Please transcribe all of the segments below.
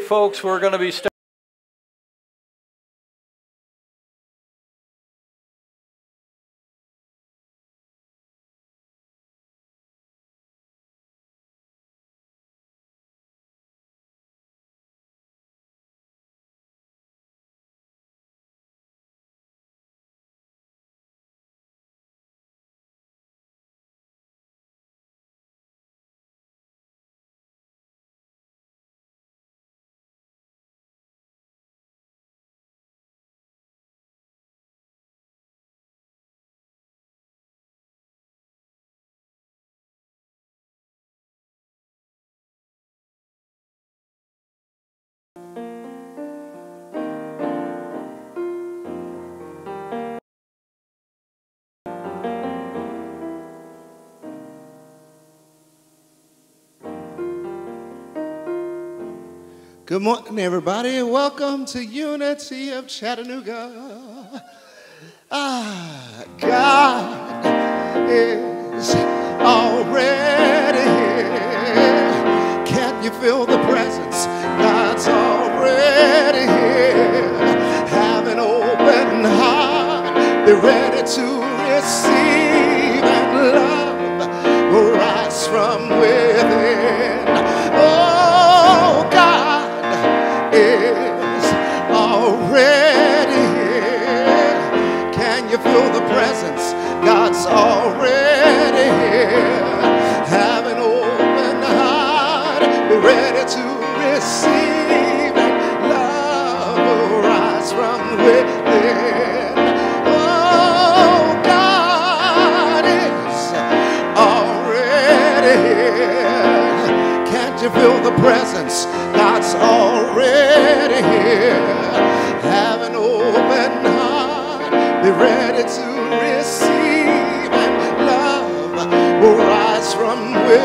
Folks, we're going to be Good morning, everybody. Welcome to Unity of Chattanooga. Ah, God is already here. Can you feel the presence? God's already here. Have an open heart. Be ready to receive and love will rise from within.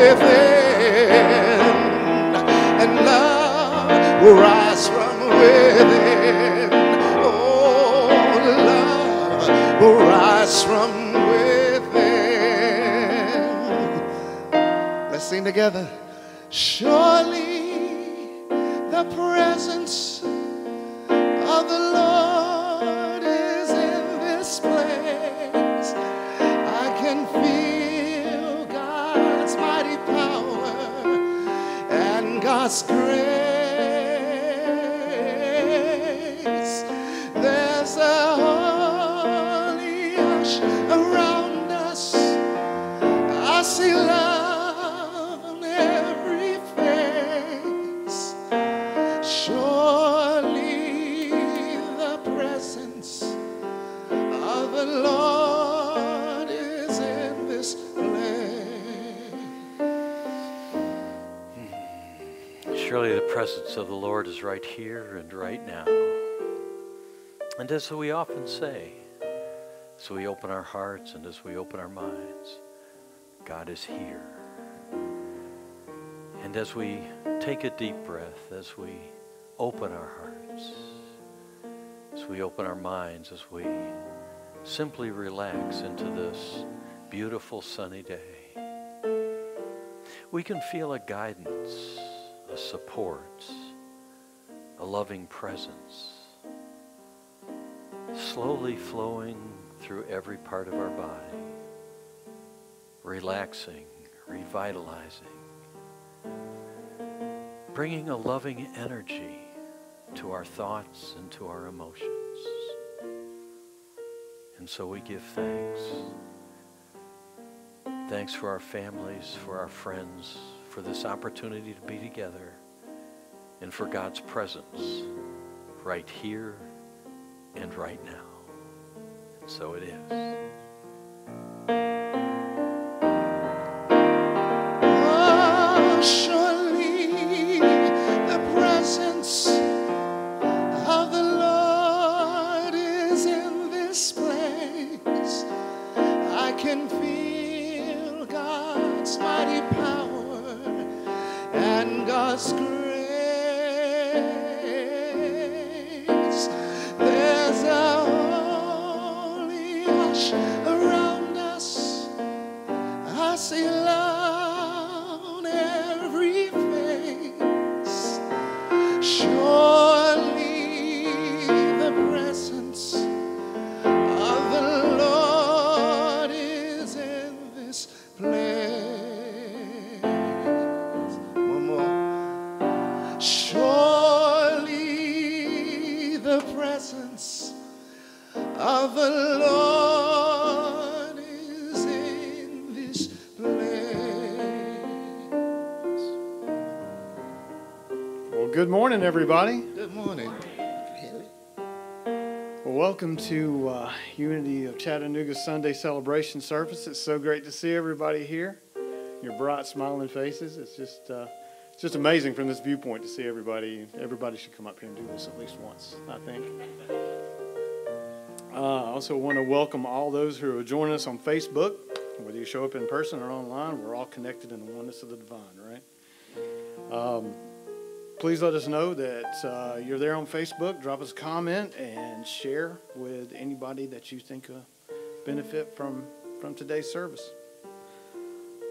Within. And love will rise of the Lord is right here and right now. And as we often say, as we open our hearts and as we open our minds, God is here. And as we take a deep breath, as we open our hearts, as we open our minds, as we simply relax into this beautiful sunny day, we can feel a guidance, a support, a loving presence slowly flowing through every part of our body, relaxing, revitalizing, bringing a loving energy to our thoughts and to our emotions. And so we give thanks. Thanks for our families, for our friends, for this opportunity to be together, and for God's presence right here and right now. And so it is. Oh, joy. Everybody. Good morning. Well, welcome to uh, Unity of Chattanooga Sunday celebration service. It's so great to see everybody here. Your bright, smiling faces. It's just, uh, it's just amazing from this viewpoint to see everybody. Everybody should come up here and do this at least once, I think. Uh, I also want to welcome all those who are joining us on Facebook. Whether you show up in person or online, we're all connected in the oneness of the divine, right? Um, please let us know that uh, you're there on Facebook. Drop us a comment and share with anybody that you think uh, benefit from from today's service.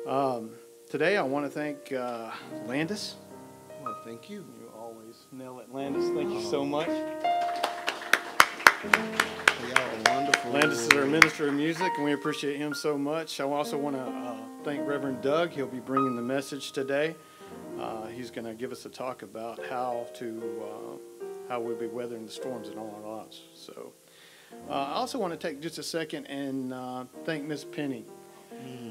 Um, today, I want to thank uh, Landis. Well, thank you. You always nail it, Landis. Thank you so much. Wonderful. Landis is our minister of music, and we appreciate him so much. I also want to uh, thank Reverend Doug. He'll be bringing the message today. He's going to give us a talk about how to uh, how we'll be weathering the storms in all our lives. So, uh, I also want to take just a second and uh, thank Miss Penny.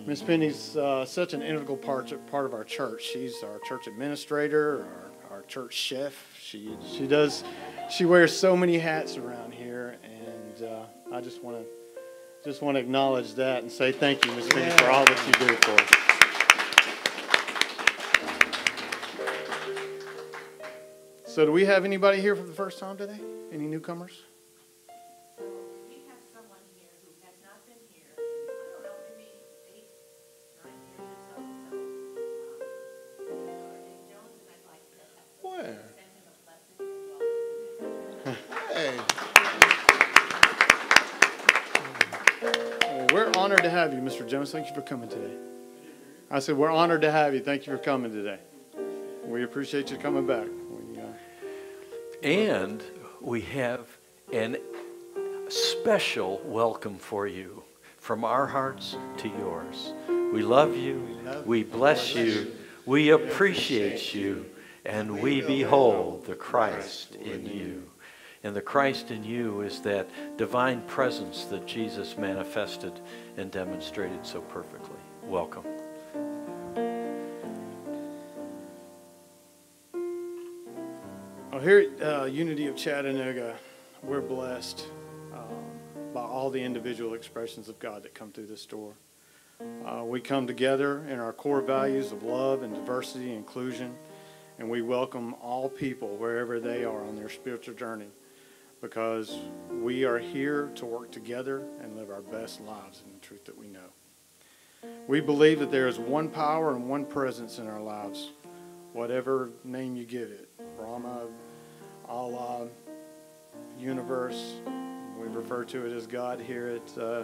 Miss Penny's uh, such an integral part part of our church. She's our church administrator, our, our church chef. She she does she wears so many hats around here, and uh, I just want to just want to acknowledge that and say thank you, Miss Penny, for all that you do for us. So, do we have anybody here for the first time today? Any newcomers? So we have someone here who has not been here, in, I don't know, maybe eight, nine years or so, so, um, Dave Jones, and I'd like to Where? send him a blessing and welcome. Hey. We're honored to have you, Mr. Jones. Thank you for coming today. I said, we're honored to have you. Thank you for coming today. We appreciate you coming back. And we have an special welcome for you from our hearts to yours. We love you. We bless you. We appreciate you. And we behold the Christ in you. And the Christ in you is that divine presence that Jesus manifested and demonstrated so perfectly. Welcome. Well, here at uh, Unity of Chattanooga, we're blessed um, by all the individual expressions of God that come through this door. Uh, we come together in our core values of love and diversity and inclusion, and we welcome all people wherever they are on their spiritual journey because we are here to work together and live our best lives in the truth that we know. We believe that there is one power and one presence in our lives, whatever name you give it Brahma, Allah, universe. We refer to it as God here at, uh,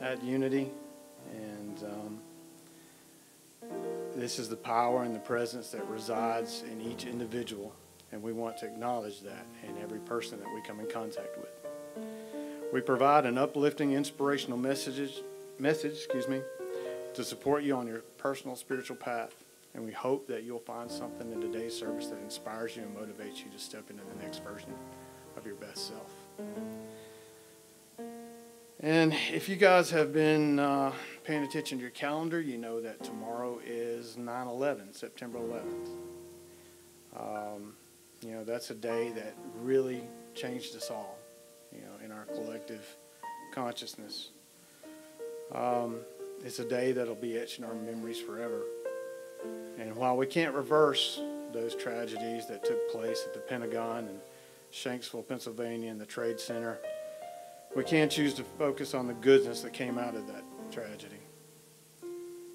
at Unity. And um, this is the power and the presence that resides in each individual. And we want to acknowledge that in every person that we come in contact with. We provide an uplifting, inspirational messages, message, excuse me, to support you on your personal spiritual path. And we hope that you'll find something in today's service that inspires you and motivates you to step into the next version of your best self. And if you guys have been uh, paying attention to your calendar, you know that tomorrow is 9 11, September 11th. Um, you know, that's a day that really changed us all, you know, in our collective consciousness. Um, it's a day that'll be etched in our memories forever. And while we can't reverse those tragedies that took place at the Pentagon and Shanksville, Pennsylvania, and the Trade Center, we can choose to focus on the goodness that came out of that tragedy.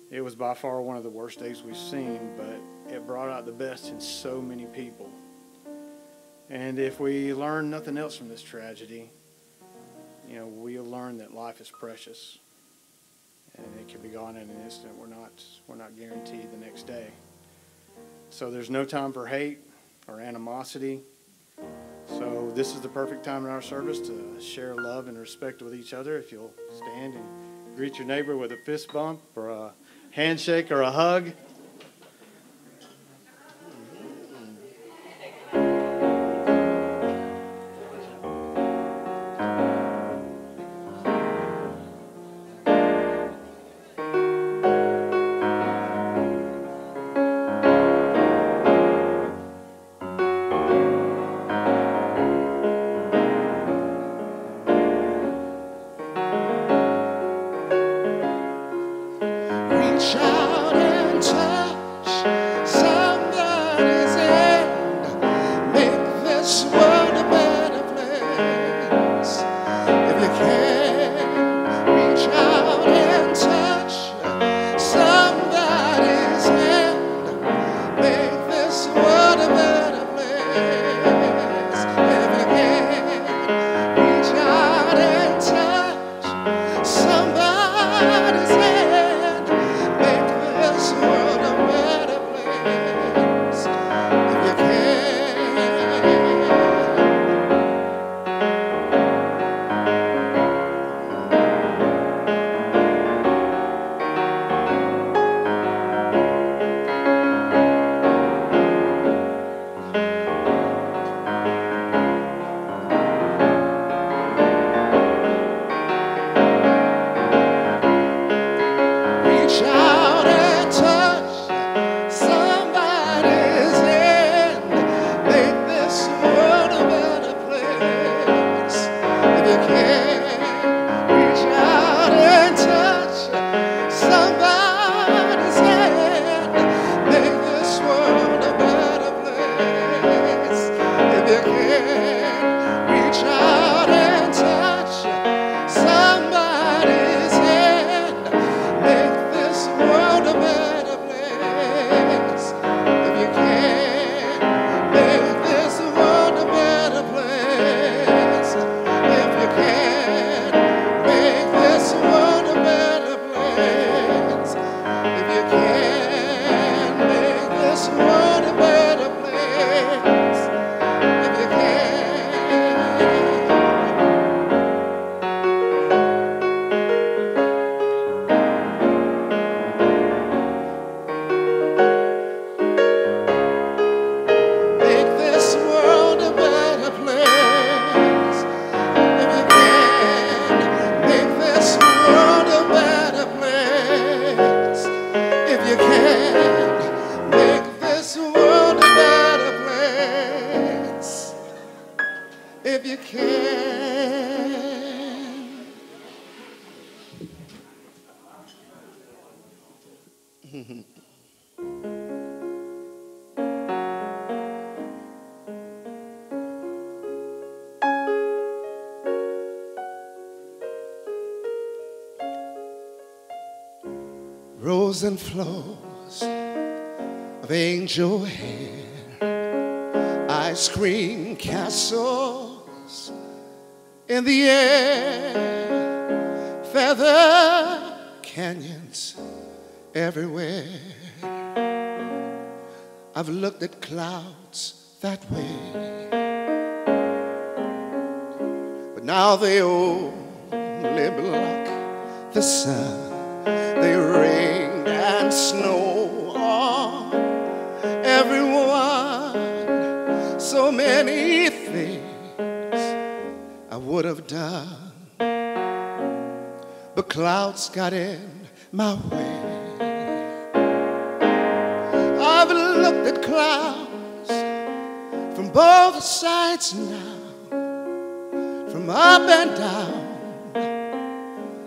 It was by far one of the worst days we've seen, but it brought out the best in so many people. And if we learn nothing else from this tragedy, you know, we'll learn that life is precious and it can be gone in an instant. We're not we're not guaranteed the next day. So there's no time for hate or animosity. So this is the perfect time in our service to share love and respect with each other. If you'll stand and greet your neighbor with a fist bump or a handshake or a hug. Rows and flows of angel hair, ice cream castles in the air, feather canyons everywhere. I've looked at clouds that way, but now they only block the sun. They rain and snow on everyone. So many things I would have done, but clouds got in my way. Clouds from both sides now, from up and down,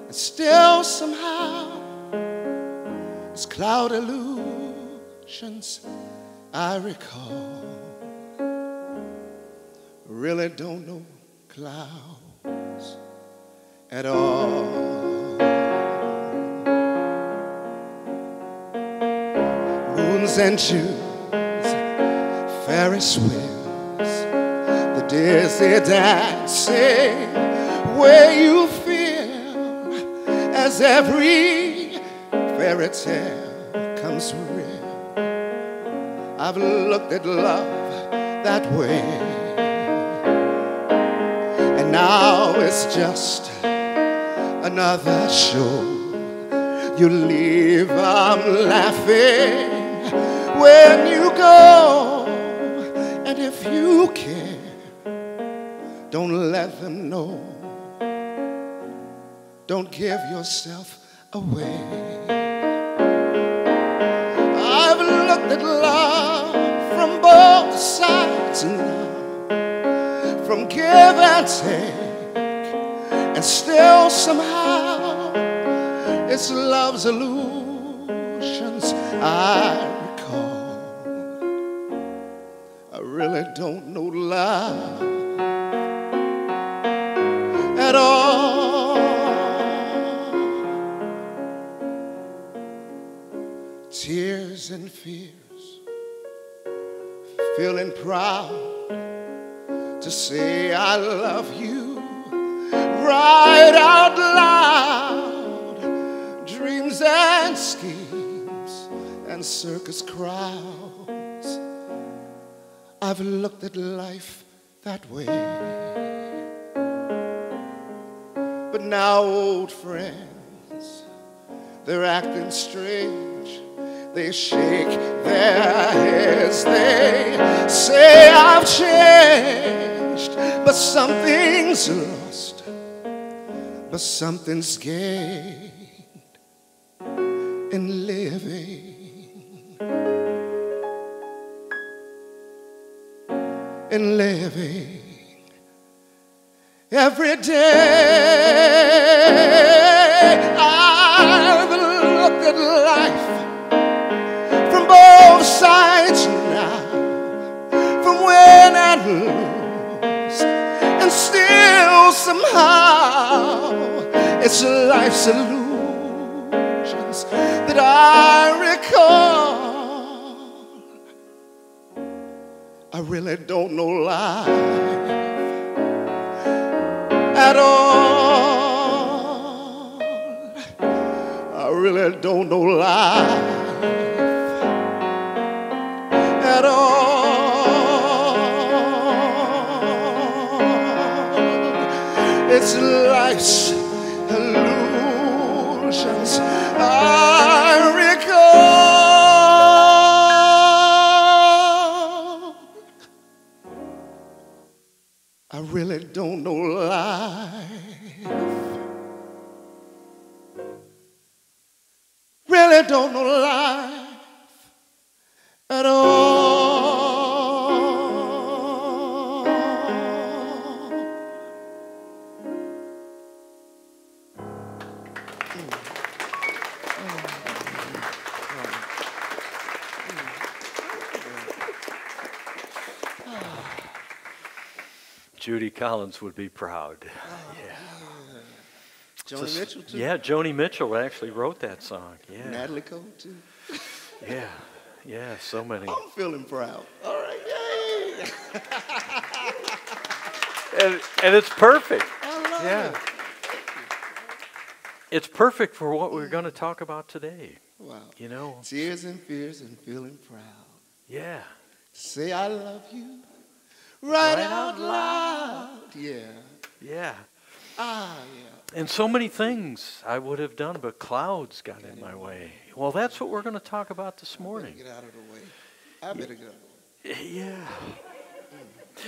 and still somehow it's cloud illusions I recall. Really don't know clouds at all. And Junes, Ferris wheels, the dizzy dancing where you feel as every fairy tale comes real. I've looked at love that way, and now it's just another show. You leave, I'm laughing when you go, and if you care, don't let them know. Don't give yourself away. I've looked at love from both sides now, from give and take, and still somehow it's love's illusions I really don't know love at all. Tears and fears, feeling proud to say I love you right out loud. Dreams and schemes and circus crowds. I've looked at life that way. But now, old friends, they're acting strange. They shake their heads. They say I've changed, but something's lost, but something's gained in living. In living every day. I've looked at life from both sides now, from win and lose, and still somehow it's life's illusions that I recall. I really don't know life at all. I really don't know life at all. It's life's don't know life. Really don't know life Would be proud. Oh, yeah, Joni Just- Mitchell too. Yeah, Joni Mitchell actually wrote that song. Yeah, Natalie Cole too. yeah, yeah. So many. I'm feeling proud. All right, yay! And, and it's perfect. I love Yeah. it. It's perfect for what we're going to talk about today. Wow. You know. Tears and fears and feeling proud. Yeah. Say I love you right, out loud. Yeah. Yeah. Ah, yeah. And so many things I would have done, but clouds got in my way. Well, that's what we're going to talk about this Better morning. get out of the way. I better get out of the way. Yeah.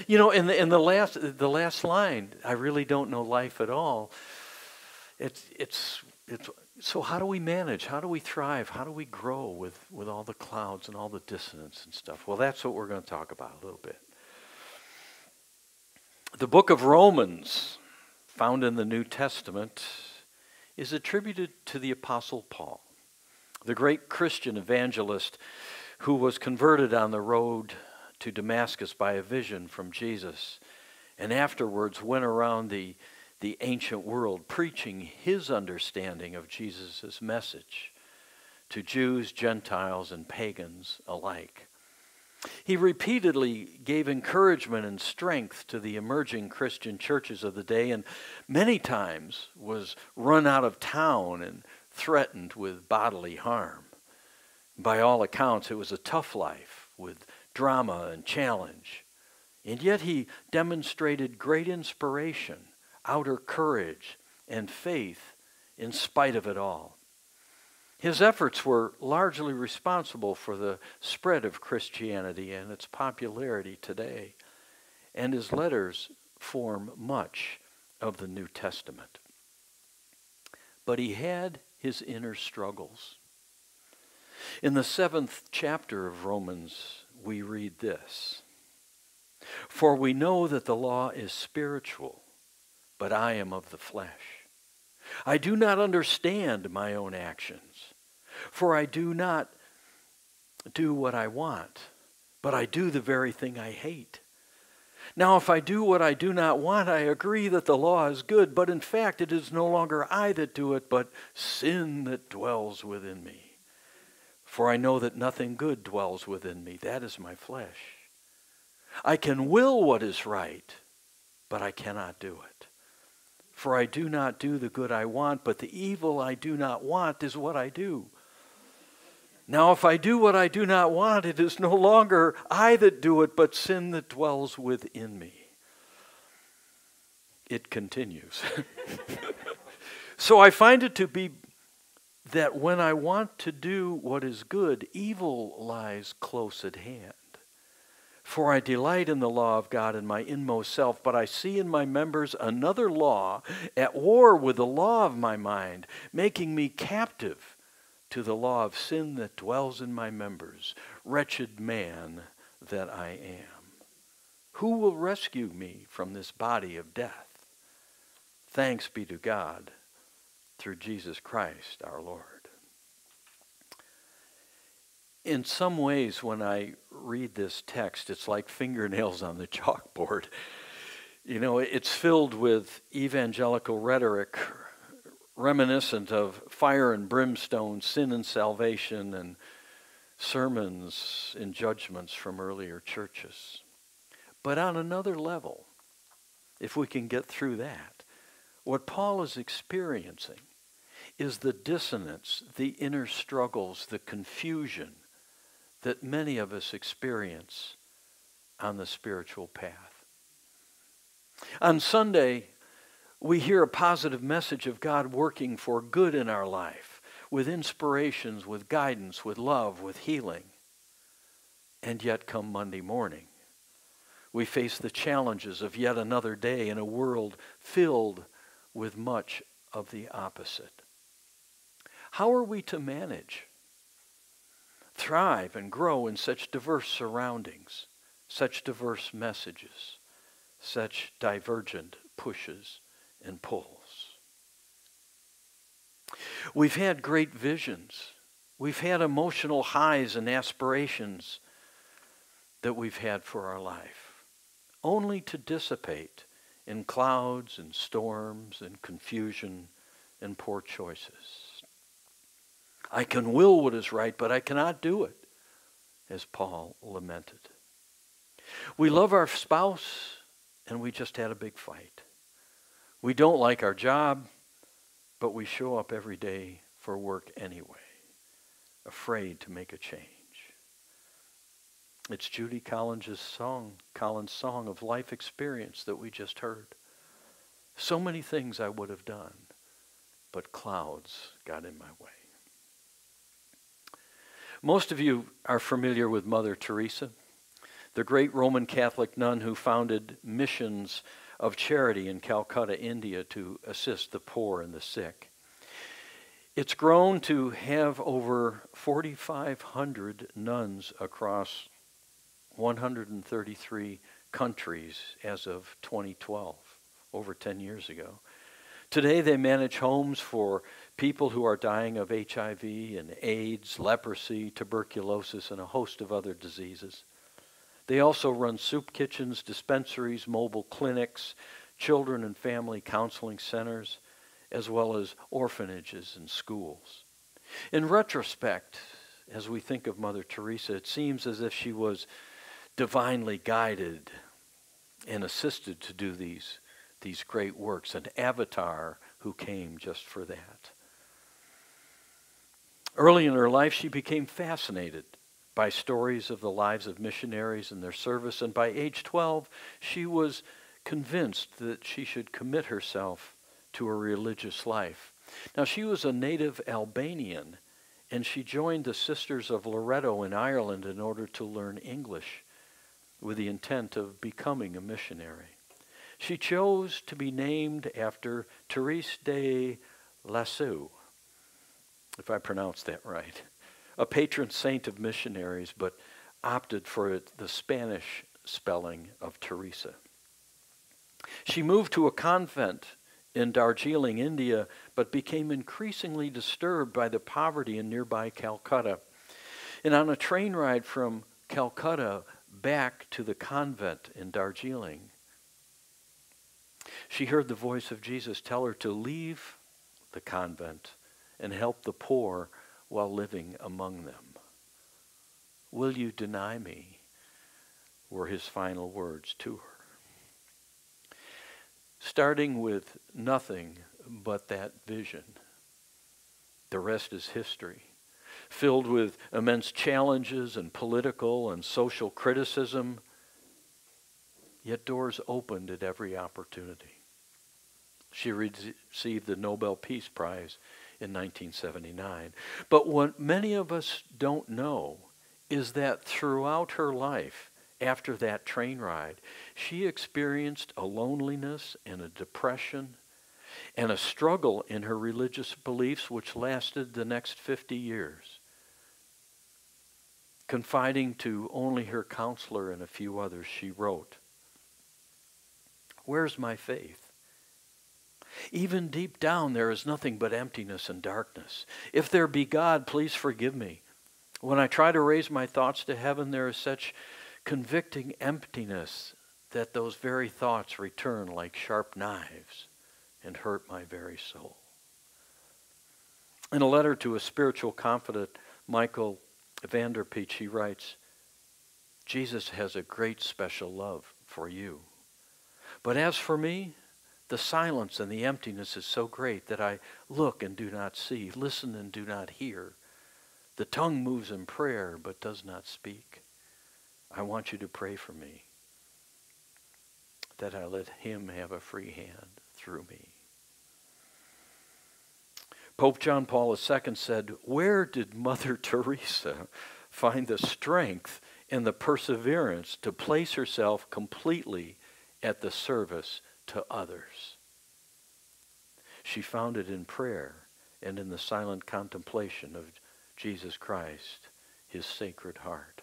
You know, in the in the last the last line, I really don't know life at all. It's it's it's so how do we manage? How do we thrive? How do we grow with with all the clouds and all the dissonance and stuff? Well, that's what we're going to talk about a little bit. The book of Romans, found in the New Testament, is attributed to the apostle Paul, the great Christian evangelist who was converted on the road to Damascus by a vision from Jesus, and afterwards went around the, the ancient world preaching his understanding of Jesus' message to Jews, Gentiles, and pagans alike. He repeatedly gave encouragement and strength to the emerging Christian churches of the day, and many times was run out of town and threatened with bodily harm. By all accounts, it was a tough life with drama and challenge. And yet he demonstrated great inspiration, outer courage, and faith in spite of it all. His efforts were largely responsible for the spread of Christianity and its popularity today, and his letters form much of the New Testament. But he had his inner struggles. In the seventh chapter of Romans, we read this For we know that the law is spiritual, but I am of the flesh. I do not understand my own actions, for I do not do what I want, but I do the very thing I hate. Now, if I do what I do not want, I agree that the law is good, but in fact, it is no longer I that do it, but sin that dwells within me. For I know that nothing good dwells within me, that is my flesh. I can will what is right, but I cannot do it. For I do not do the good I want, but the evil I do not want is what I do. Now, if I do what I do not want, it is no longer I that do it, but sin that dwells within me. It continues. so I find it to be that when I want to do what is good, evil lies close at hand. For I delight in the law of God in my inmost self, but I see in my members another law at war with the law of my mind, making me captive to the law of sin that dwells in my members. Wretched man that I am. Who will rescue me from this body of death? Thanks be to God through Jesus Christ our Lord. In some ways, when I read this text, it's like fingernails on the chalkboard. You know, it's filled with evangelical rhetoric reminiscent of fire and brimstone, sin and salvation, and sermons and judgments from earlier churches. But on another level, if we can get through that, what Paul is experiencing is the dissonance, the inner struggles, the confusion that many of us experience on the spiritual path. On Sunday, we hear a positive message of God working for good in our life, with inspirations, with guidance, with love, with healing. And yet, come Monday morning, we face the challenges of yet another day in a world filled with much of the opposite. How are we to manage, thrive, and grow in such diverse surroundings, such diverse messages, such divergent pushes and pulls. We've had great visions. We've had emotional highs and aspirations that we've had for our life, only to dissipate in clouds and storms and confusion and poor choices. I can will what is right, but I cannot do it, as Paul lamented. We love our spouse, and we just had a big fight. We don't like our job, but we show up every day for work anyway, afraid to make a change. It's Judy Collins' song, Collins' song of life experience that we just heard. So many things I would have done, but clouds got in my way. Most of you are familiar with Mother Teresa, the great Roman Catholic nun who founded missions of charity in Calcutta, India, to assist the poor and the sick. It's grown to have over 4,500 nuns across 133 countries as of 2012, over 10 years ago. Today, they manage homes for people who are dying of HIV and AIDS, leprosy, tuberculosis, and a host of other diseases. They also run soup kitchens, dispensaries, mobile clinics, children and family counseling centers, as well as orphanages and schools. In retrospect, as we think of Mother Teresa, it seems as if she was divinely guided and assisted to do these, these great works, an avatar who came just for that. Early in her life, she became fascinated by stories of the lives of missionaries and their service, and by age 12, she was convinced that she should commit herself to a religious life. Now, she was a native Albanian, and she joined the Sisters of Loreto in Ireland in order to learn English with the intent of becoming a missionary. She chose to be named after Therese de Lisieux, if I pronounced that right a patron saint of missionaries, but opted for the Spanish spelling of Teresa. She moved to a convent in Darjeeling, India, but became increasingly disturbed by the poverty in nearby Calcutta. And on a train ride from Calcutta back to the convent in Darjeeling, she heard the voice of Jesus tell her to leave the convent and help the poor while living among them. Will you deny me? were his final words to her. Starting with nothing but that vision, the rest is history. Filled with immense challenges and political and social criticism, yet doors opened at every opportunity. She received the Nobel Peace Prize in 1979. But what many of us don't know is that throughout her life, after that train ride, she experienced a loneliness and a depression and a struggle in her religious beliefs which lasted the next 50 years. Confiding to only her counselor and a few others, she wrote, Where's my faith? Even deep down, there is nothing but emptiness and darkness. If there be God, please forgive me. When I try to raise my thoughts to heaven, there is such convicting emptiness that those very thoughts return like sharp knives and hurt my very soul. In a letter to a spiritual confidant, Michael van der Peet, he writes, Jesus has a great special love for you. But as for me, the silence and the emptiness is so great that I look and do not see, listen and do not hear. The tongue moves in prayer but does not speak. I want you to pray for me that I let him have a free hand through me. Pope John Paul II said, Where did Mother Teresa find the strength and the perseverance to place herself completely at the service to others. She found it in prayer and in the silent contemplation of Jesus Christ, his sacred heart.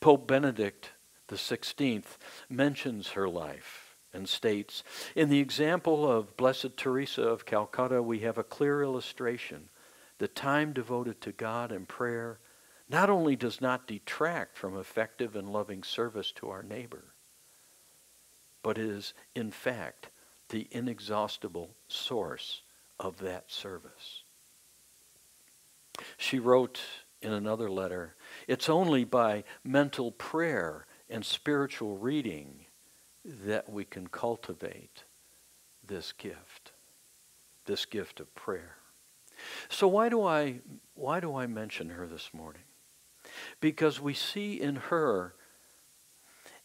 Pope Benedict XVI mentions her life and states, In the example of Blessed Teresa of Calcutta, we have a clear illustration. The time devoted to God and prayer not only does not detract from effective and loving service to our neighbor, but is, in fact, the inexhaustible source of that service. She wrote in another letter, It's only by mental prayer and spiritual reading that we can cultivate this gift, this gift of prayer. So why do I why do I mention her this morning? Because we see in her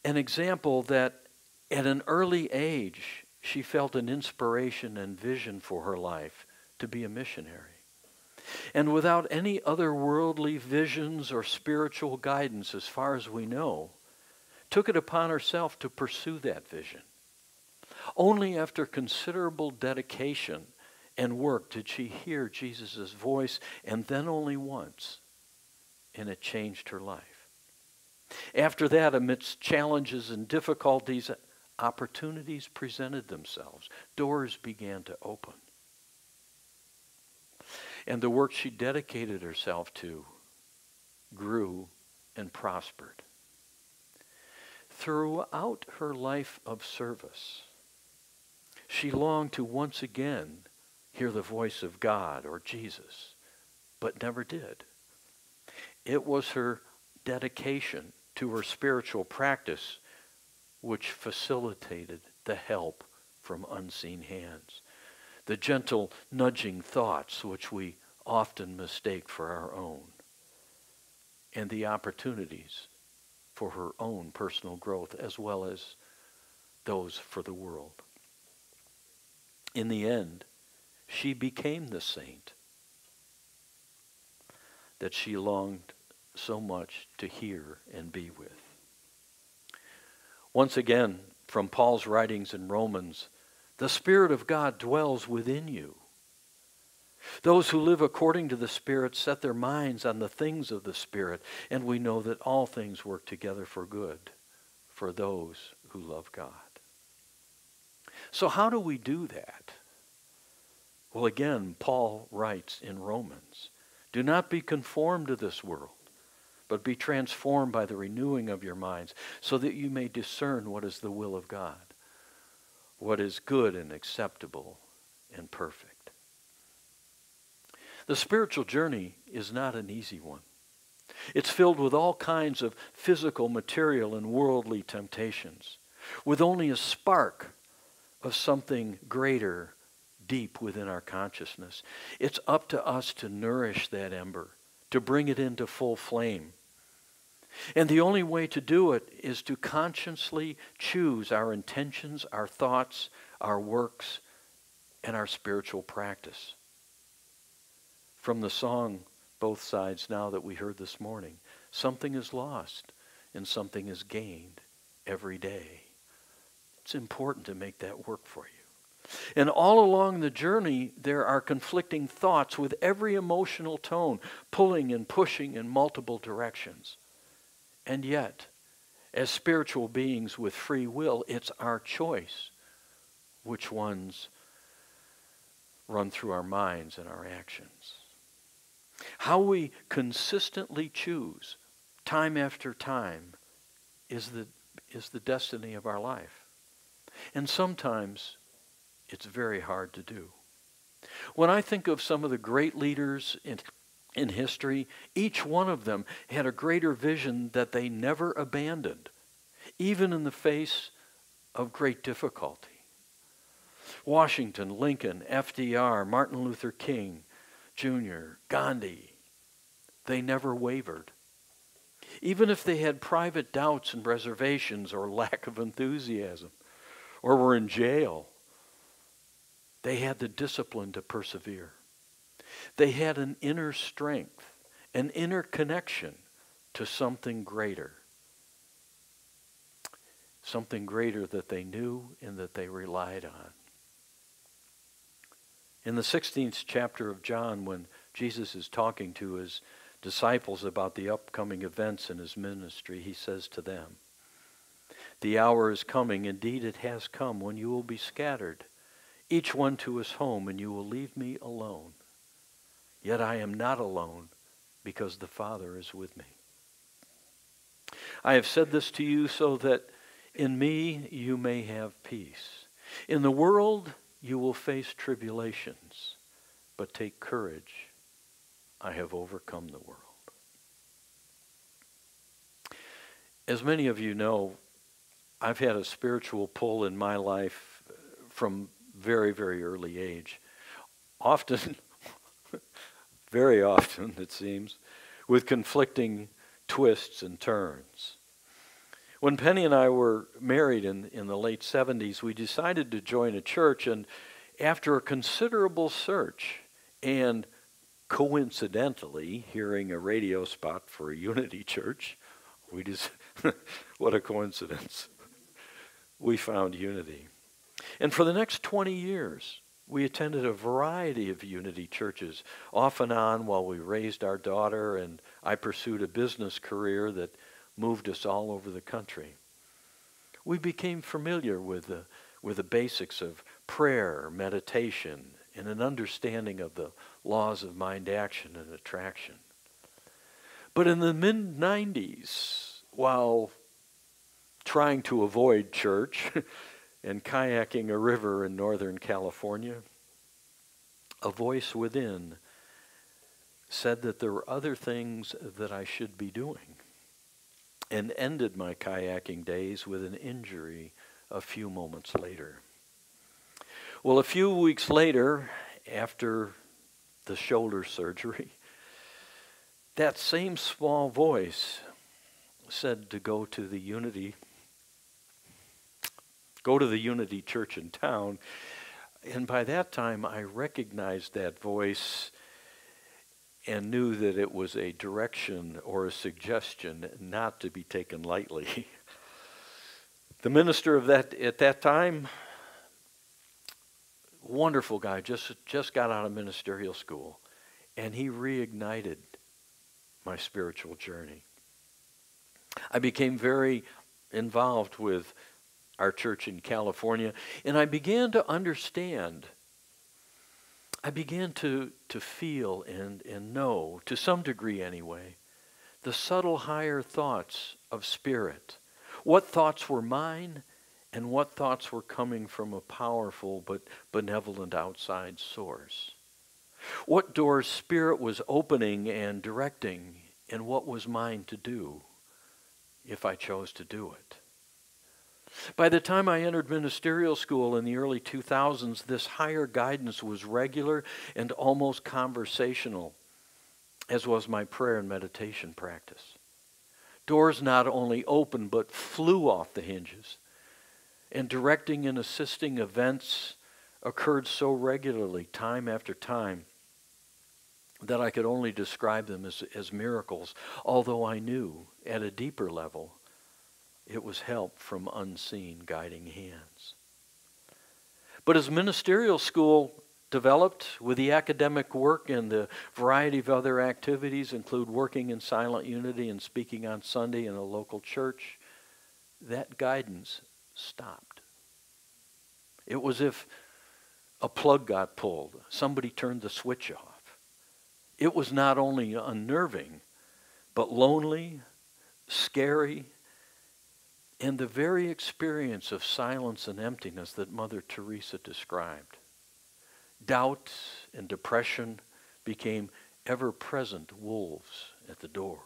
an example that at an early age, she felt an inspiration and vision for her life to be a missionary. And without any other worldly visions or spiritual guidance, as far as we know, took it upon herself to pursue that vision. Only after considerable dedication and work did she hear Jesus' voice, and then only once, and it changed her life. After that, amidst challenges and difficulties, opportunities presented themselves, doors began to open. And the work she dedicated herself to grew and prospered. Throughout her life of service, she longed to once again hear the voice of God or Jesus, but never did. It was her dedication to her spiritual practice which facilitated the help from unseen hands. The gentle nudging thoughts which we often mistake for our own. And the opportunities for her own personal growth as well as those for the world. In the end, she became the saint that she longed so much to hear and be with. Once again, from Paul's writings in Romans, the Spirit of God dwells within you. Those who live according to the Spirit set their minds on the things of the Spirit, and we know that all things work together for good for those who love God. So, how do we do that? Well, again, Paul writes in Romans Do not be conformed to this world, but be transformed by the renewing of your minds, so that you may discern what is the will of God, what is good and acceptable and perfect. The spiritual journey is not an easy one. It's filled with all kinds of physical, material, and worldly temptations, with only a spark of something greater deep within our consciousness. It's up to us to nourish that ember, to bring it into full flame. And the only way to do it is to consciously choose our intentions, our thoughts, our works, and our spiritual practice. From the song, Both Sides Now, that we heard this morning, something is lost and something is gained every day. It's important to make that work for you. And all along the journey, there are conflicting thoughts with every emotional tone, pulling and pushing in multiple directions. And yet, as spiritual beings with free will, it's our choice which ones run through our minds and our actions. How we consistently choose, time after time, is the, is the destiny of our life. And sometimes it's very hard to do. When I think of some of the great leaders in, in history, each one of them had a greater vision that they never abandoned, even in the face of great difficulty. Washington, Lincoln, FDR, Martin Luther King Jr., Gandhi, they never wavered. Even if they had private doubts and reservations or lack of enthusiasm, or were in jail, they had the discipline to persevere. They had an inner strength, an inner connection to something greater. Something greater that they knew and that they relied on. In the 16th chapter of John, when Jesus is talking to his disciples about the upcoming events in his ministry, he says to them, The hour is coming, indeed it has come, when you will be scattered, each one to his home, and you will leave me alone. Yet I am not alone, because the Father is with me. I have said this to you so that in me you may have peace. In the world you will face tribulations, but take courage. I have overcome the world. As many of you know, I've had a spiritual pull in my life from very, very early age. Often, very often, it seems, with conflicting twists and turns. When Penny and I were married in, in the late 70s, we decided to join a church, and after a considerable search and coincidentally hearing a radio spot for a Unity Church, we just, what a coincidence. We found Unity. And for the next 20 years, we attended a variety of Unity churches, off and on while we raised our daughter, and I pursued a business career that moved us all over the country. We became familiar with the, with the basics of prayer, meditation, and an understanding of the laws of mind action and attraction. But in the mid 90s, while trying to avoid church and kayaking a river in Northern California, a voice within said that there were other things that I should be doing and ended my kayaking days with an injury a few moments later. Well, a few weeks later, after the shoulder surgery, that same small voice said to go to the Unity go to the Unity Church in town. And by that time, I recognized that voice and knew that it was a direction or a suggestion not to be taken lightly. the minister of that at that time, wonderful guy, just just got out of ministerial school, and he reignited my spiritual journey. I became very involved with our church in California, and I began to understand I began to, to feel and, and know, to some degree anyway, the subtle higher thoughts of spirit. What thoughts were mine and what thoughts were coming from a powerful but benevolent outside source. What doors spirit was opening and directing and what was mine to do if I chose to do it. By the time I entered ministerial school in the early 2000s, this higher guidance was regular and almost conversational, as was my prayer and meditation practice. Doors not only opened, but flew off the hinges. And directing and assisting events occurred so regularly, time after time, that I could only describe them as, as miracles, although I knew at a deeper level it was help from unseen guiding hands. But as ministerial school developed with the academic work and the variety of other activities, include working in silent unity and speaking on Sunday in a local church, that guidance stopped. It was if a plug got pulled, somebody turned the switch off. It was not only unnerving, but lonely, scary, and the very experience of silence and emptiness that Mother Teresa described. Doubt and depression became ever present wolves at the door.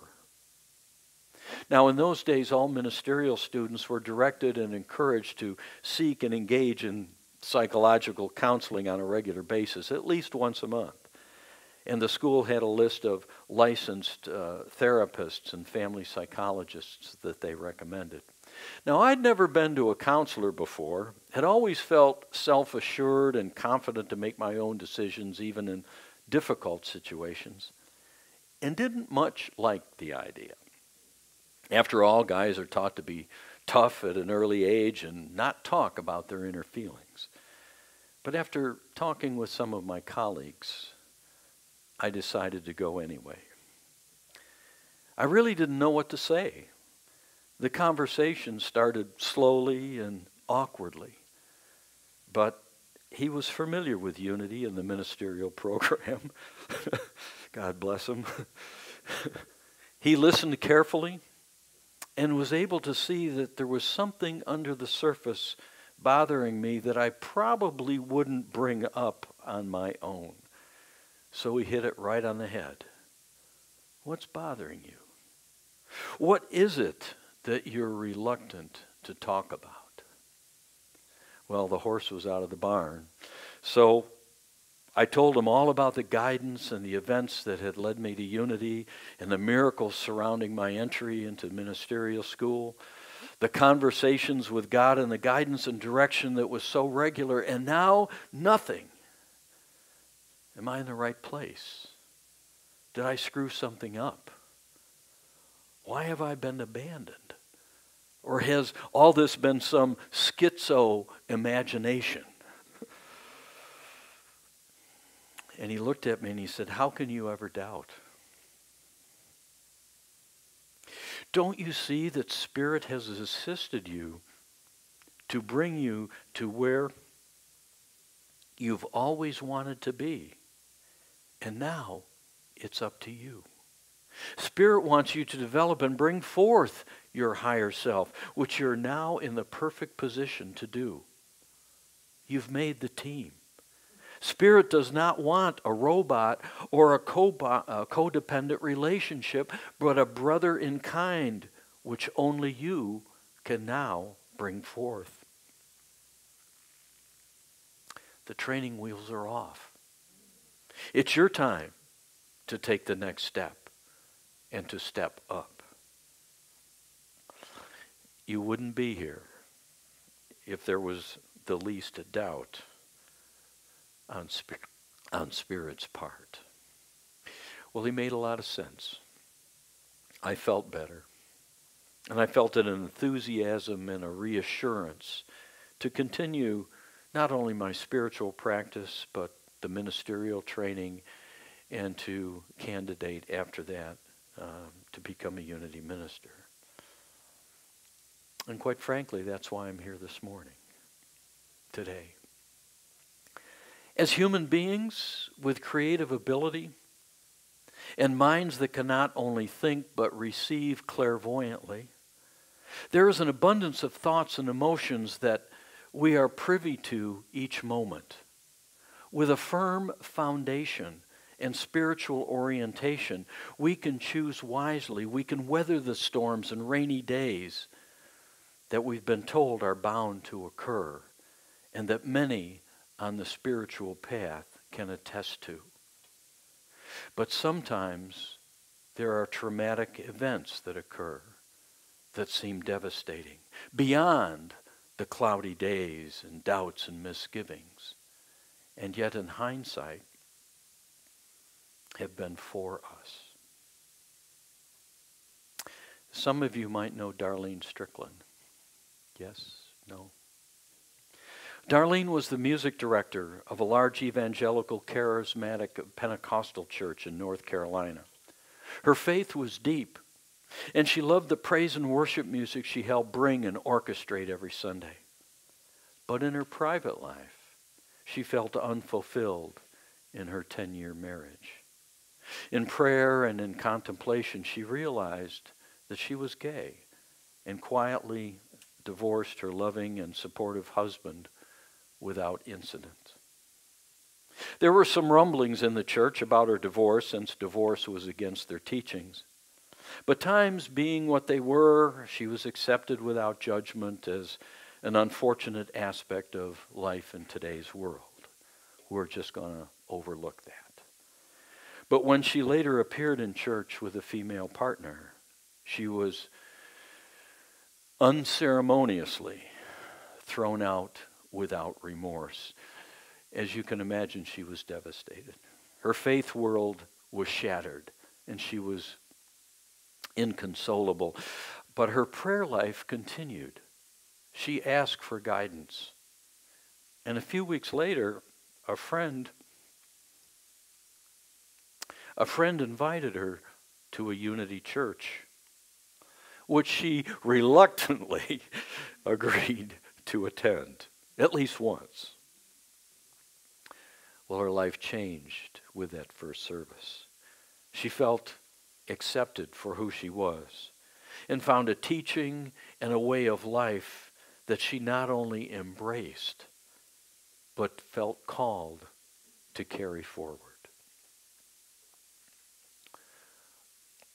Now, in those days, all ministerial students were directed and encouraged to seek and engage in psychological counseling on a regular basis, at least once a month. And the school had a list of licensed uh, therapists and family psychologists that they recommended. Now, I'd never been to a counselor before, had always felt self assured and confident to make my own decisions, even in difficult situations, and didn't much like the idea. After all, guys are taught to be tough at an early age and not talk about their inner feelings. But after talking with some of my colleagues, I decided to go anyway. I really didn't know what to say. The conversation started slowly and awkwardly, but he was familiar with unity in the ministerial program. God bless him. he listened carefully and was able to see that there was something under the surface bothering me that I probably wouldn't bring up on my own. So he hit it right on the head. What's bothering you? What is it that you're reluctant to talk about? Well, the horse was out of the barn. So I told him all about the guidance and the events that had led me to unity and the miracles surrounding my entry into ministerial school, the conversations with God and the guidance and direction that was so regular, and now nothing. Am I in the right place? Did I screw something up? Why have I been abandoned? Or has all this been some schizo imagination? and he looked at me and he said, How can you ever doubt? Don't you see that Spirit has assisted you to bring you to where you've always wanted to be? And now it's up to you. Spirit wants you to develop and bring forth your higher self, which you're now in the perfect position to do. You've made the team. Spirit does not want a robot or a, co- a codependent relationship, but a brother in kind, which only you can now bring forth. The training wheels are off. It's your time to take the next step and to step up. You wouldn't be here if there was the least doubt on, Spirit, on Spirit's part. Well, he made a lot of sense. I felt better. And I felt an enthusiasm and a reassurance to continue not only my spiritual practice, but the ministerial training and to candidate after that um, to become a unity minister. And quite frankly, that's why I'm here this morning, today. As human beings with creative ability, and minds that can not only think but receive clairvoyantly. There is an abundance of thoughts and emotions that we are privy to each moment. With a firm foundation and spiritual orientation, we can choose wisely. We can weather the storms and rainy days that we've been told are bound to occur and that many on the spiritual path can attest to. But sometimes there are traumatic events that occur that seem devastating, beyond the cloudy days and doubts and misgivings, and yet in hindsight have been for us. Some of you might know Darlene Strickland. Yes? No? Darlene was the music director of a large evangelical charismatic Pentecostal church in North Carolina. Her faith was deep, and she loved the praise and worship music she helped bring and orchestrate every Sunday. But in her private life, she felt unfulfilled in her 10 year marriage. In prayer and in contemplation, she realized that she was gay and quietly divorced her loving and supportive husband without incident. There were some rumblings in the church about her divorce, since divorce was against their teachings. But times being what they were, she was accepted without judgment as an unfortunate aspect of life in today's world. We're just going to overlook that. But when she later appeared in church with a female partner, she was unceremoniously thrown out without remorse. As you can imagine, she was devastated. Her faith world was shattered, and she was inconsolable. But her prayer life continued. She asked for guidance. And a few weeks later, a friend a friend invited her to a unity church, which she reluctantly agreed to attend at least once. Well, her life changed with that first service. She felt accepted for who she was and found a teaching and a way of life that she not only embraced, but felt called to carry forward.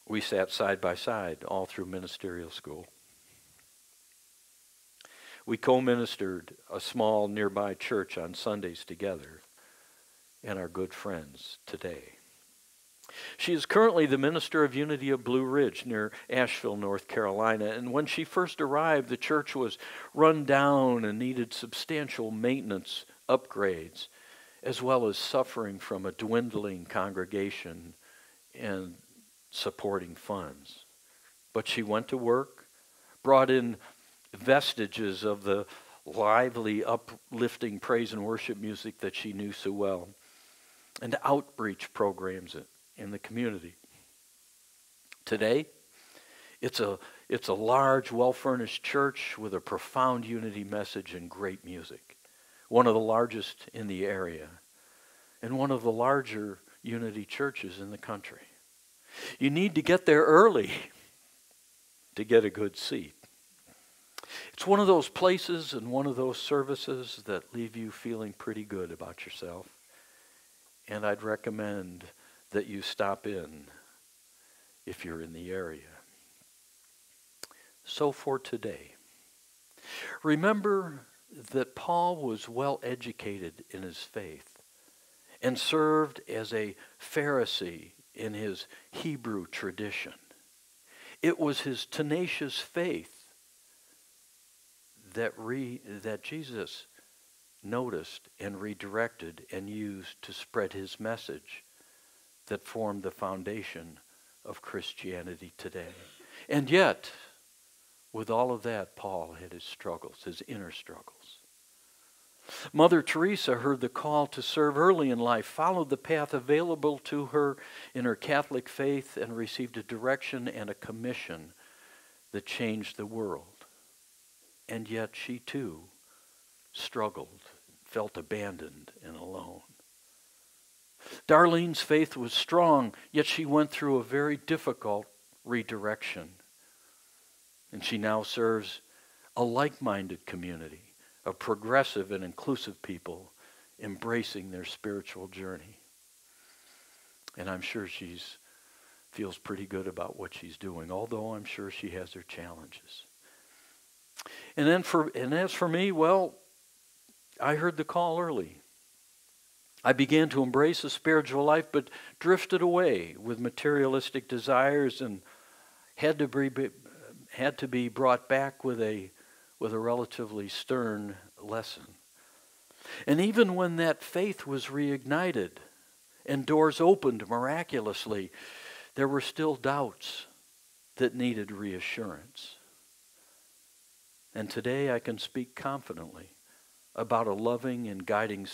We sat side by side all through ministerial school. We co ministered a small nearby church on Sundays together and are good friends today. She is currently the minister of Unity of Blue Ridge near Asheville, North Carolina. And when she first arrived, the church was run down and needed substantial maintenance upgrades, as well as suffering from a dwindling congregation and supporting funds. But she went to work, brought in vestiges of the lively, uplifting praise and worship music that she knew so well, and outreach programs in the community. Today, it's a, it's a large, well furnished church with a profound unity message and great music. One of the largest in the area, and one of the larger unity churches in the country. You need to get there early to get a good seat. It's one of those places and one of those services that leave you feeling pretty good about yourself. And I'd recommend that you stop in if you're in the area. So for today, remember that Paul was well educated in his faith and served as a Pharisee in his Hebrew tradition. It was his tenacious faith that, re, that Jesus noticed and redirected and used to spread his message that formed the foundation of Christianity today. And yet, with all of that, Paul had his struggles, his inner struggles. Mother Teresa heard the call to serve early in life, followed the path available to her in her Catholic faith, and received a direction and a commission that changed the world. And yet she too struggled, felt abandoned and alone. Darlene's faith was strong, yet she went through a very difficult redirection. And she now serves a like minded community of progressive and inclusive people embracing their spiritual journey. And I'm sure she's feels pretty good about what she's doing, although I'm sure she has her challenges. And then for and as for me, well, I heard the call early. I began to embrace a spiritual life, but drifted away with materialistic desires and had to be, had to be brought back with a, with a relatively stern lesson. And even when that faith was reignited and doors opened miraculously, there were still doubts that needed reassurance. And today I can speak confidently about a loving and guiding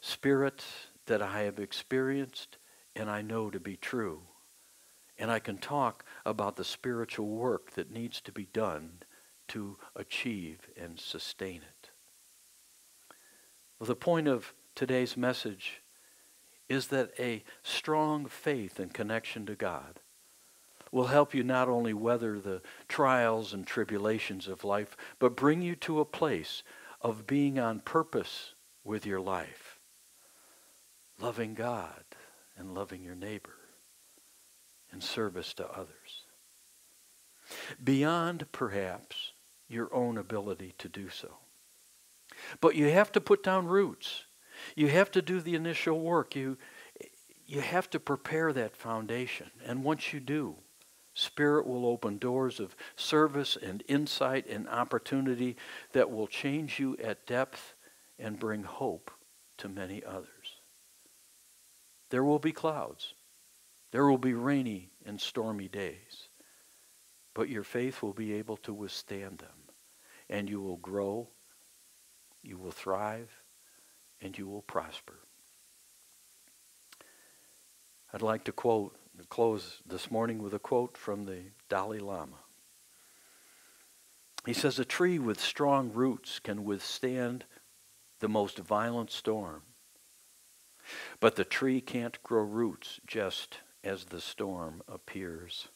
spirit that I have experienced and I know to be true. And I can talk about the spiritual work that needs to be done to achieve and sustain it. Well, the point of today's message is that a strong faith and connection to God will help you not only weather the trials and tribulations of life, but bring you to a place of being on purpose with your life, loving God and loving your neighbor in service to others. Beyond, perhaps, your own ability to do so. But you have to put down roots. You have to do the initial work. You, you have to prepare that foundation. And once you do, Spirit will open doors of service and insight and opportunity that will change you at depth and bring hope to many others. There will be clouds. There will be rainy and stormy days. But your faith will be able to withstand them. And you will grow, you will thrive, and you will prosper. I'd like to quote, close this morning with a quote from the Dalai Lama. He says, A tree with strong roots can withstand the most violent storm, but the tree can't grow roots just as the storm appears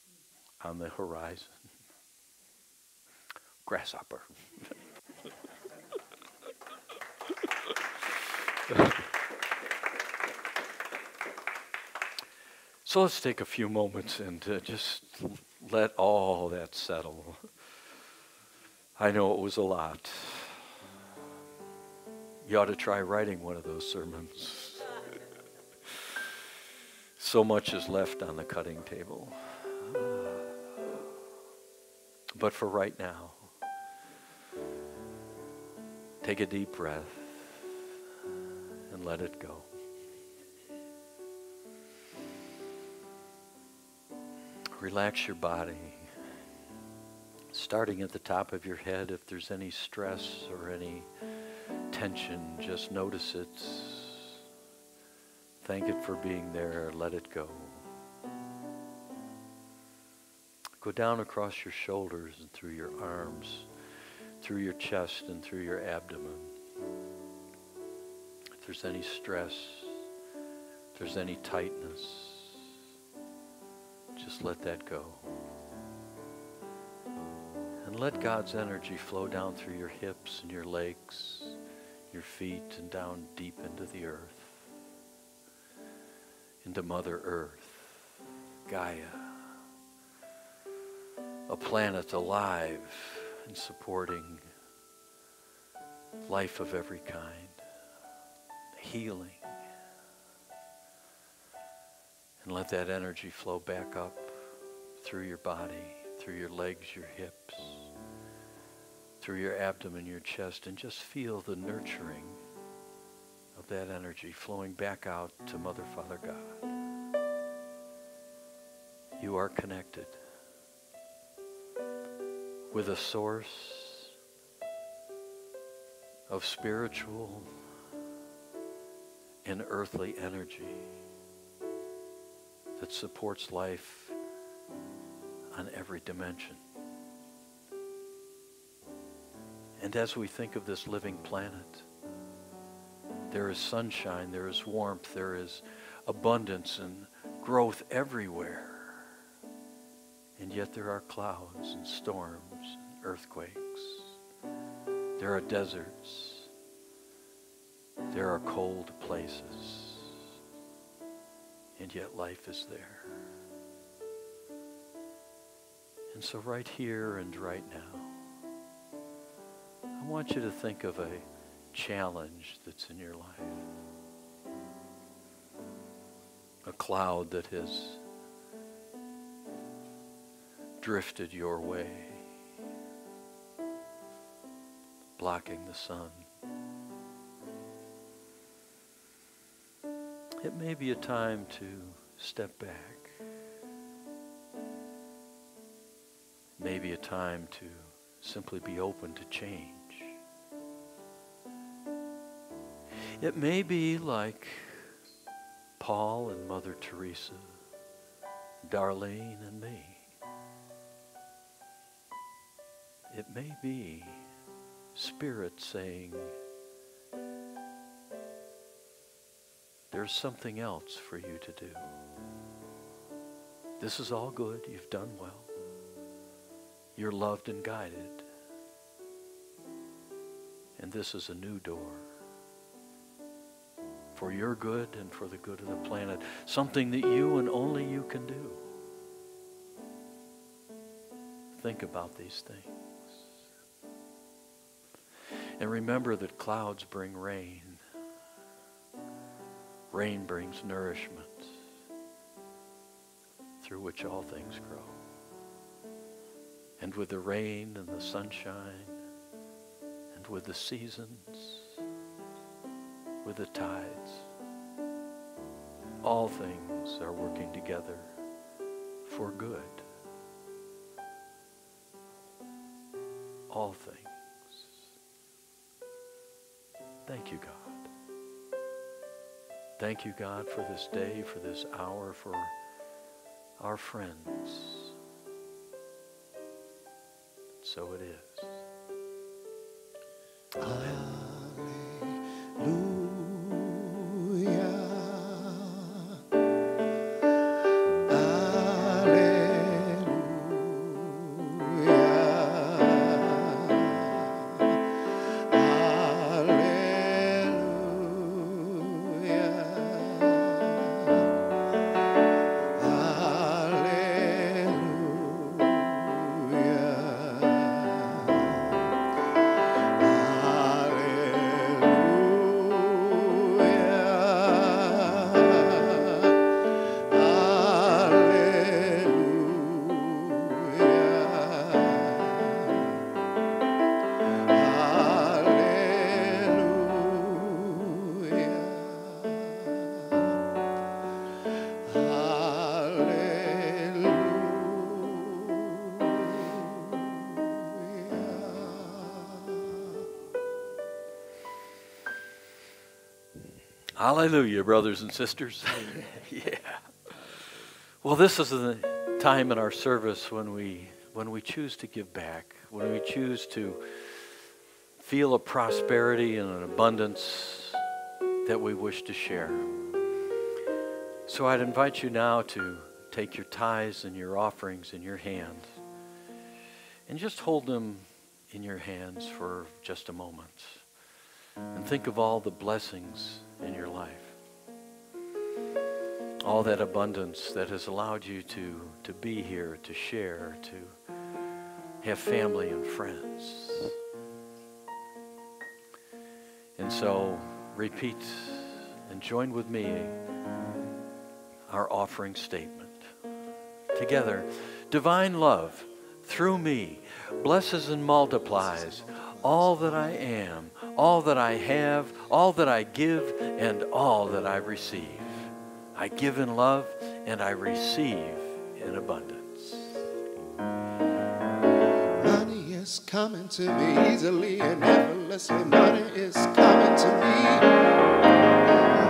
on the horizon. Grasshopper. so let's take a few moments and uh, just let all that settle. I know it was a lot. You ought to try writing one of those sermons. so much is left on the cutting table. But for right now, take a deep breath and let it go. Relax your body. Starting at the top of your head, if there's any stress or any tension, just notice it. Thank it for being there. Let it go. Go down across your shoulders and through your arms, through your chest and through your abdomen If there's any stress, if there's any tightness, just let that go. And let God's energy flow down through your hips and your legs, your feet, and down deep into the earth, into Mother Earth, Gaia, a planet alive and supporting life of every kind healing. And let that energy flow back up through your body, through your legs, your hips, through your abdomen, your chest, and just feel the nurturing of that energy flowing back out to Mother, Father, God. You are connected with a source of spiritual and earthly energy that supports life on every dimension. And as we think of this living planet, there is sunshine, there is warmth, there is abundance and growth everywhere. And yet there are clouds and storms earthquakes. There are deserts. There are cold places. And yet life is there. And so right here and right now, I want you to think of a challenge that's in your life. A cloud that has drifted your way, blocking the sun. It may be a time to step back. Maybe a time to simply be open to change. It may be like Paul and Mother Teresa, Darlene and me. It may be Spirit saying, there's something else for you to do. This is all good. You've done well. You're loved and guided. And this is a new door for your good and for the good of the planet. Something that you and only you can do. Think about these things. And remember that clouds bring rain. Rain brings nourishment through which all things grow. And with the rain and the sunshine, and with the seasons, with the tides, all things are working together for good. All things. Thank you, God. Thank you, God, for this day, for this hour, for our friends. So it is. Hallelujah, brothers and sisters. yeah. Well, this is the time in our service when we when we choose to give back, when we choose to feel a prosperity and an abundance that we wish to share. So I'd invite you now to take your tithes and your offerings in your hands and just hold them in your hands for just a moment and think of all the blessings in your life. All that abundance that has allowed you to, to be here, to share, to have family and friends. And so repeat and join with me our offering statement. Together, divine love through me blesses and multiplies all that I am, all that I have, all that I give, and all that I receive. I give in love and I receive in abundance. Money is coming to me easily and effortlessly. Money is coming to me.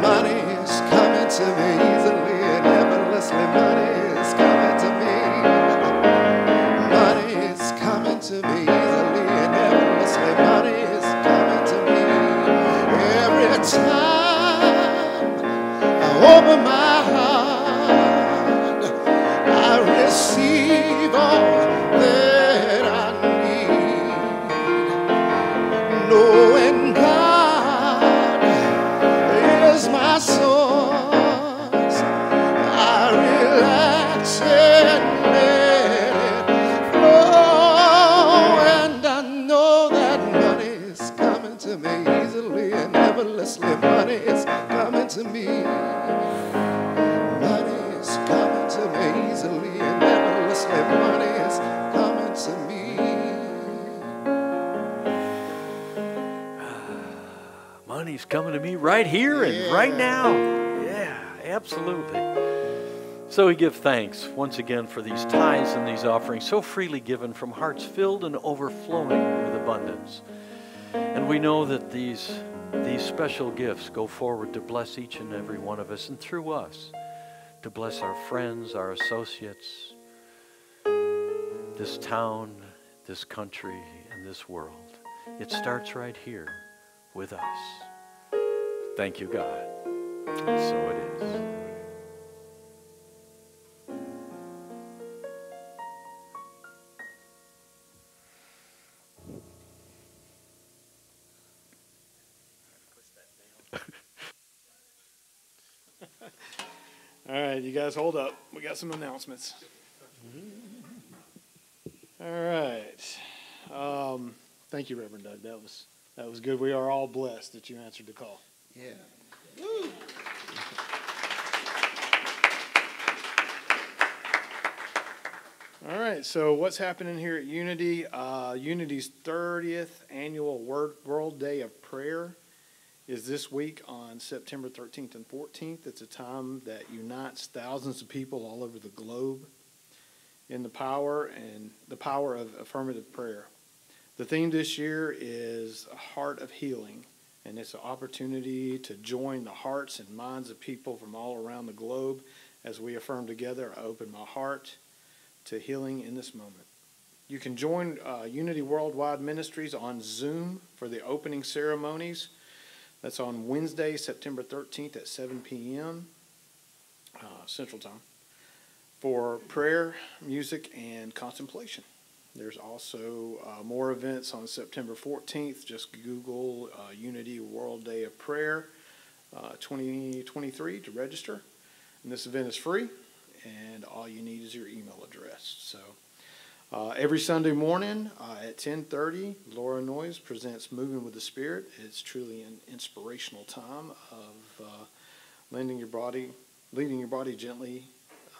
Money is coming to me easily and effortlessly. Money So we give thanks once again for these tithes and these offerings so freely given from hearts filled and overflowing with abundance. And we know that these, these special gifts go forward to bless each and every one of us and through us to bless our friends, our associates, this town, this country, and this world. It starts right here with us. Thank you, God. And so it is. All right, you guys hold up. We got some announcements. All right. Um, thank you, Reverend Doug. That was that was good. We are all blessed that you answered the call. Yeah. All right. So what's happening here at Unity? Uh, Unity's 30th annual Word, World Day of Prayer is this week on September 13th and 14th. It's a time that unites thousands of people all over the globe in the power and the power of affirmative prayer. The theme this year is a heart of healing, and it's an opportunity to join the hearts and minds of people from all around the globe as we affirm together. I open my heart to healing in this moment. You can join uh, Unity Worldwide Ministries on Zoom for the opening ceremonies. That's on Wednesday, September 13th at 7 p.m. Uh, Central Time for prayer, music, and contemplation. There's also uh, more events on September 14th. Just Google uh, Unity World Day of Prayer uh, 2023 to register. And this event is free, and all you need is your email address. So uh, every Sunday morning uh, at 10:30, Laura Noyes presents "Moving with the Spirit." It's truly an inspirational time of uh, lending your body, leading your body gently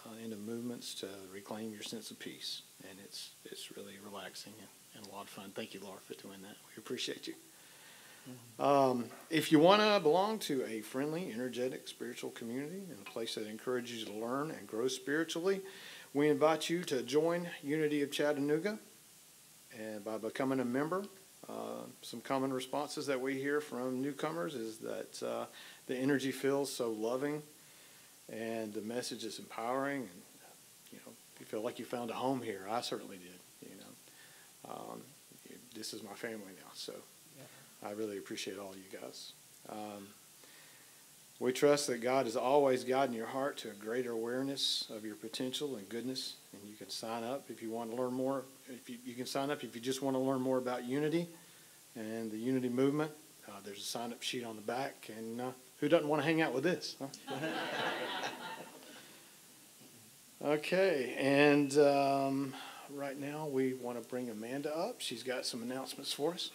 uh, into movements to reclaim your sense of peace, and it's it's really relaxing and, and a lot of fun. Thank you, Laura, for doing that. We appreciate you. Um, if you want to belong to a friendly, energetic, spiritual community and a place that encourages you to learn and grow spiritually, we invite you to join Unity of Chattanooga and by becoming a member. Uh, some common responses that we hear from newcomers is that uh, the energy feels so loving and the message is empowering and you know you feel like you found a home here. I certainly did. You know, um, this is my family now, so I really appreciate all you guys. Um, we trust that God is always guiding your heart to a greater awareness of your potential and goodness. And you can sign up if you want to learn more. If you, you can sign up if you just want to learn more about Unity and the Unity movement. Uh, there's a sign up sheet on the back. And uh, who doesn't want to hang out with this? Huh? okay, and um, right now we want to bring Amanda up. She's got some announcements for us.